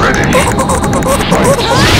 Ready. Fight.